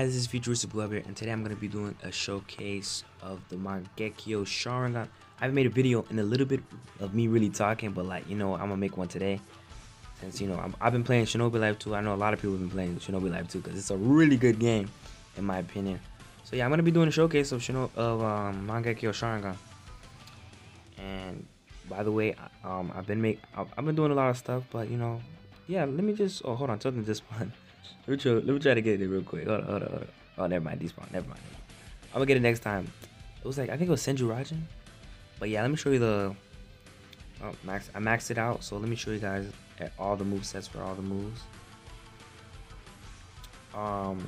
guys, this is Futuristic Blue here, and today I'm going to be doing a showcase of the Mangekyo Sharingan. I've made a video in a little bit of me really talking, but like, you know, I'm going to make one today. Since, you know, i have been playing Shinobi Life 2. I know a lot of people have been playing Shinobi Life 2 because it's a really good game, in my opinion. So yeah, I'm going to be doing a showcase of Shino of um, Mangekyo Sharingan. And by the way, um, I've been make I've been doing a lot of stuff, but you know, yeah, let me just, oh, hold on, something just one. Let me try, let me try to get it real quick. Hold on, hold on, hold on. Oh, never mind. Despawn. Never mind. I'm gonna get it next time. It was like I think it was Senju Raijin. But yeah, let me show you the. Oh, max. I maxed it out. So let me show you guys all the move sets for all the moves. Um.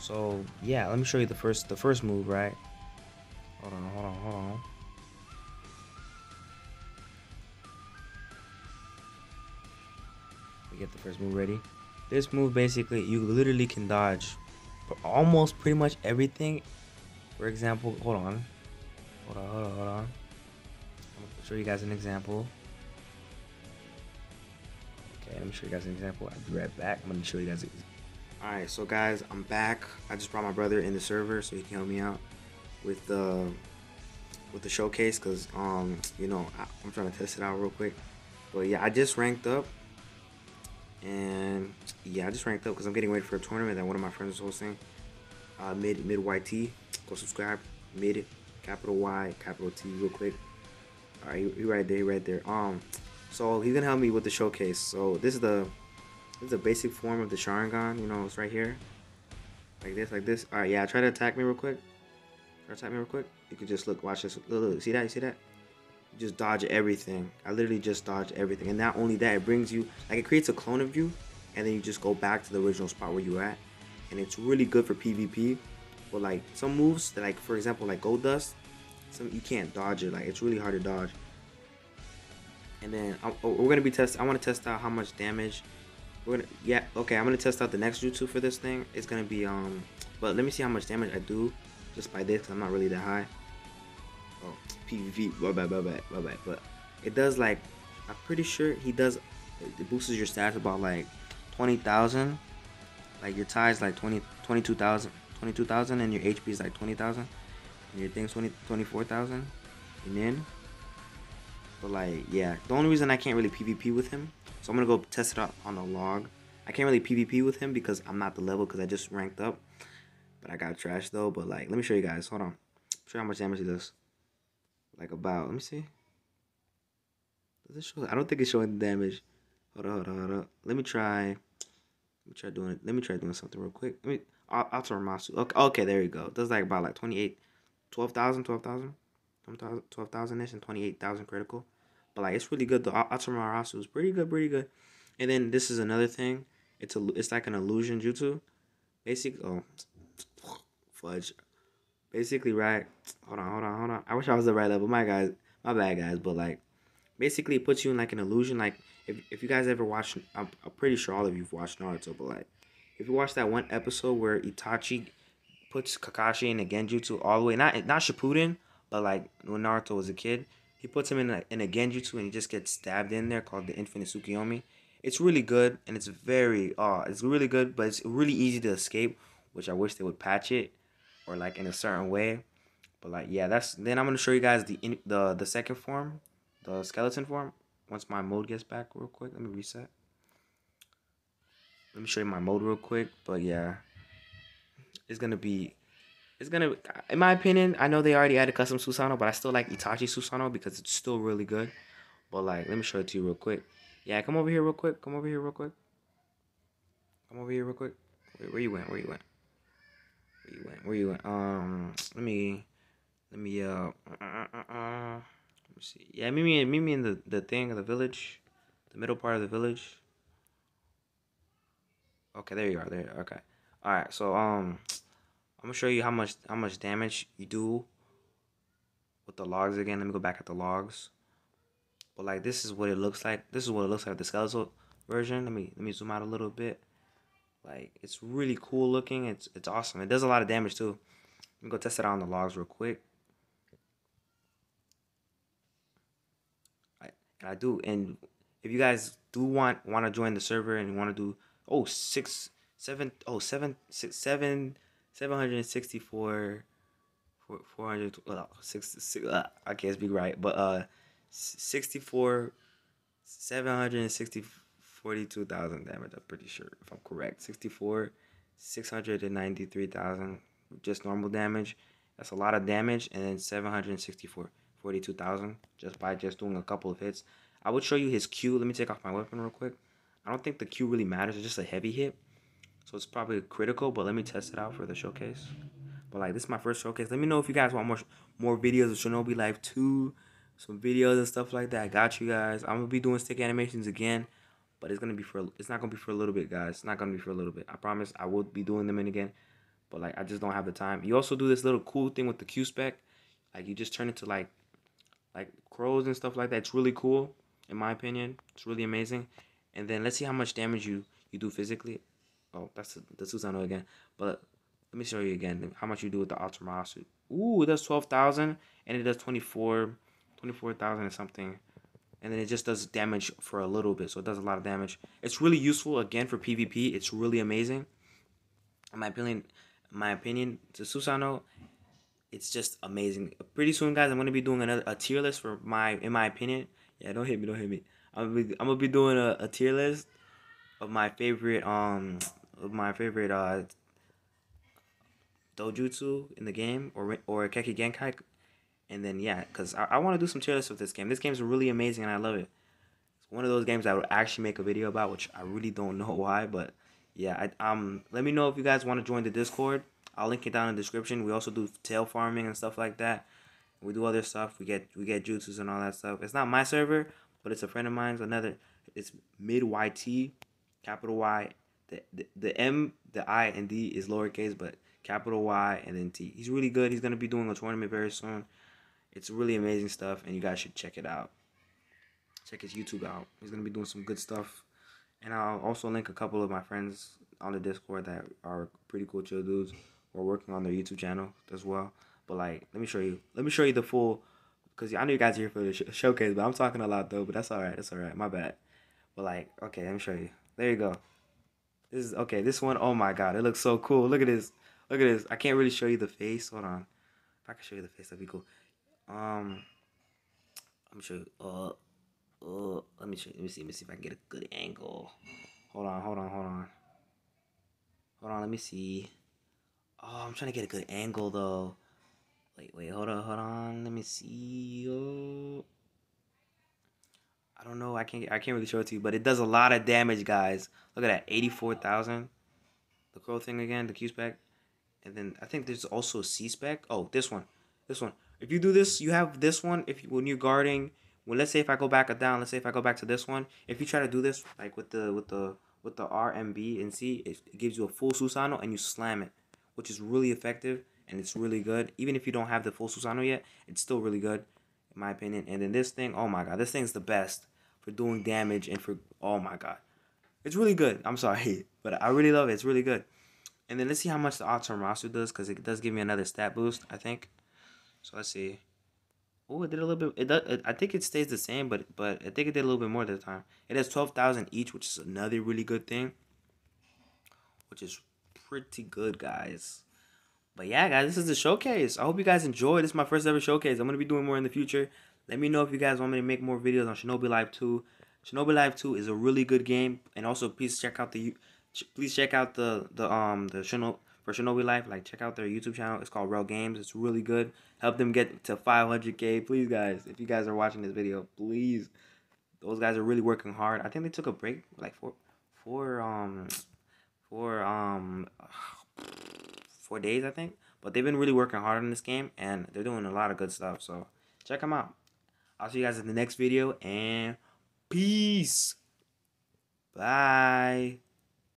So yeah, let me show you the first the first move, right? Hold on, hold on, hold on. We get the first move ready. This move basically, you literally can dodge almost pretty much everything. For example, hold on. Hold on, hold on, hold on. I'm gonna show you guys an example. Okay, let me show you guys an example. I'll be right back. I'm gonna show you guys. Alright, so guys, I'm back. I just brought my brother in the server so he can help me out with the with the showcase because um you know I, I'm trying to test it out real quick. But yeah, I just ranked up and yeah, I just ranked up because I'm getting ready for a tournament that one of my friends is hosting. Uh, mid mid YT, go subscribe. Mid capital Y capital T real quick. All right, he, he right there, right there. Um, so he's gonna help me with the showcase. So this is the this is the basic form of the Sharingan. You know, it's right here, like this, like this. All right, yeah. Try to attack me real quick. Try to attack me real quick. You can just look, watch this. Look, look, see that? You see that? Just dodge everything. I literally just dodge everything. And not only that, it brings you, like it creates a clone of you, and then you just go back to the original spot where you were at. And it's really good for PvP. But like some moves that like, for example, like Gold Dust, some you can't dodge it. Like it's really hard to dodge. And then oh, we're gonna be test. I want to test out how much damage. We're gonna yeah okay. I'm gonna test out the next jutsu for this thing. It's gonna be um, but let me see how much damage I do just by this. I'm not really that high. Oh, PvP. My bad, my bad, my bad. But it does like, I'm pretty sure he does. It boosts your stats about like 20,000. Like your tie is like 20, 22,000, 22,000, and your HP is like 20,000, and your thing's 20, 24,000. And then, but like, yeah, the only reason I can't really PvP with him, so I'm gonna go test it out on the log. I can't really PvP with him because I'm not the level because I just ranked up. But I got trash though. But like, let me show you guys. Hold on. Show how much damage he does like about let me see. Does it show i don't think it's showing the damage. Hold on hold on hold on let me try let me try doing it let me try doing something real quick. Let me my okay, okay there you go. Does like about like 28 12,000 12,000 12,000 ish and 28,000 critical. But like it's really good though. Amaterasu is pretty good pretty good. And then this is another thing. It's a it's like an illusion jutsu. Basic oh fudge basically right hold on hold on hold on. I wish i was the right level. My guys my bad guys but like basically it puts you in like an illusion like if, if you guys ever watched I'm, I'm pretty sure all of you've watched naruto but like if you watch that one episode where itachi puts kakashi in a genjutsu all the way not not shippuden but like when naruto was a kid he puts him in a, in a genjutsu and he just gets stabbed in there called the infinite tsukiyomi. It's really good and it's very uh it's really good but it's really easy to escape which i wish they would patch it or like in a certain way. But like yeah, that's then I'm gonna show you guys the in, the the second form, the skeleton form. Once my mode gets back real quick, let me reset. Let me show you my mode real quick. But yeah, it's gonna be, it's gonna, in my opinion, I know they already added custom Susanoo, but I still like Itachi Susanoo because it's still really good. But like, let me show it to you real quick. Yeah, come over here real quick. Come over here real quick. Come over here real quick. Where, where you went? Where you went? Where you went? Where you went? Um, let me, let me, uh, uh, uh, uh, uh let me see. Yeah, meet me, meet me in the the thing of the village, the middle part of the village. Okay, there you are. There. Okay. All right. So um, I'm gonna show you how much how much damage you do with the logs again. Let me go back at the logs. But like this is what it looks like. This is what it looks like the skeletal version. Let me let me zoom out a little bit. Like it's really cool looking. It's it's awesome. It does a lot of damage too. Let me go test it out on the logs real quick. I, I do. And if you guys do want want to join the server and you want to do oh six seven oh seven six seven seven hundred sixty four. 400 uh, six, six, uh, I can't speak right, but uh 64 760 42,000 damage, I'm pretty sure if I'm correct. 64 693,000 just normal damage. That's a lot of damage and then 764 42,000 just by just doing a couple of hits. I would show you his Q. Let me take off my weapon real quick. I don't think the Q really matters. It's just a heavy hit. So it's probably critical, but let me test it out for the showcase. But like this is my first showcase. Let me know if you guys want more more videos of Shinobi Life 2, some videos and stuff like that. I got you guys. I'm gonna be doing stick animations again, but it's gonna be for it's not gonna be for a little bit, guys. It's not gonna be for a little bit. I promise I will be doing them in again. But like I just don't have the time. You also do this little cool thing with the Q spec. Like you just turn it to like like crows and stuff like that. It's really cool, in my opinion. It's really amazing. And then let's see how much damage you you do physically. Oh, that's the, Susanoo again. But let me show you again how much you do with the Amaterasu. Ooh, it does 12,000 and it does 24 24,000 or something. And then it just does damage for a little bit. So it does a lot of damage. It's really useful again for PvP. It's really amazing. In my opinion, in my opinion, to Susanoo, it's just amazing. Pretty soon, guys, I'm gonna be doing another a tier list for my in my opinion. Yeah, don't hit me, don't hit me. I'm gonna be, I'm gonna be doing a, a tier list of my favorite um of my favorite uh dojutsu in the game or or Kekkei Genkai, and then yeah, cause I, I want to do some tier lists with this game. This game is really amazing and I love it. It's one of those games I would actually make a video about, which I really don't know why, but yeah, I, um, let me know if you guys want to join the Discord. I'll link it down in the description. We also do tail farming and stuff like that. We do other stuff. We get we get jutsus and all that stuff. It's not my server, but it's a friend of mine's. Another, it's mid YT, capital Y. The, the the M, the I, and D is lowercase, but capital Y and then T. He's really good. He's gonna be doing a tournament very soon. It's really amazing stuff, and you guys should check it out. Check his YouTube out. He's gonna be doing some good stuff, and I'll also link a couple of my friends on the Discord that are pretty cool chill dudes. We're working on their YouTube channel as well. But like, let me show you. Let me show you the full, because I know you guys are here for the sh showcase, but I'm talking a lot though. But that's all right. That's all right. My bad. But like, okay, let me show you. There you go. This is okay. This one, oh my god, it looks so cool. Look at this. Look at this. I can't really show you the face. Hold on. If I can show you the face, that'd be cool. Um, I'm sure. Uh, uh, let me show. Let me see. Let me see if I can get a good angle. Hold on. Hold on. Hold on. Hold on. Let me see. Oh, I'm trying to get a good angle though. Wait, wait. Hold on. Hold on. Let me see. Oh. I don't know. I can't. I can't really show it to you, but it does a lot of damage, guys. Look at that. Eighty-four thousand. The crow thing again. The Q spec. And then I think there's also a C spec. Oh, this one. This one. If you do this, you have this one. If you, when you're guarding, well, let's say if I go back or down, let's say if I go back to this one, if you try to do this like with the with the with the R and B and C, it, gives you a full Susanoo and you slam it, which is really effective and it's really good. Even if you don't have the full Susanoo yet, it's still really good in my opinion. And then this thing, oh my god, this thing's the best for doing damage and for oh my god, it's really good. I'm sorry, but I really love it. It's really good. And then let's see how much the Amaterasu does, because it does give me another stat boost, I think. So let's see. Oh, it did a little bit. It does. It, I think it stays the same, but but I think it did a little bit more this time. It has twelve thousand each, which is another really good thing. Which is pretty good, guys. But yeah, guys, this is the showcase. I hope you guys enjoyed. This is my first ever showcase. I'm gonna be doing more in the future. Let me know if you guys want me to make more videos on Shinobi Life 2. Shinobi Life 2 is a really good game, and also please check out the please check out the the um the Shinobi for Shinobi Life. Like check out their YouTube channel. It's called RELL Games. It's really good. Help them get to 500k, please, guys. If you guys are watching this video, please. Those guys are really working hard. I think they took a break like for for um for um four days, I think. But they've been really working hard on this game, and they're doing a lot of good stuff. So check them out. I'll see you guys in the next video, and peace. Bye.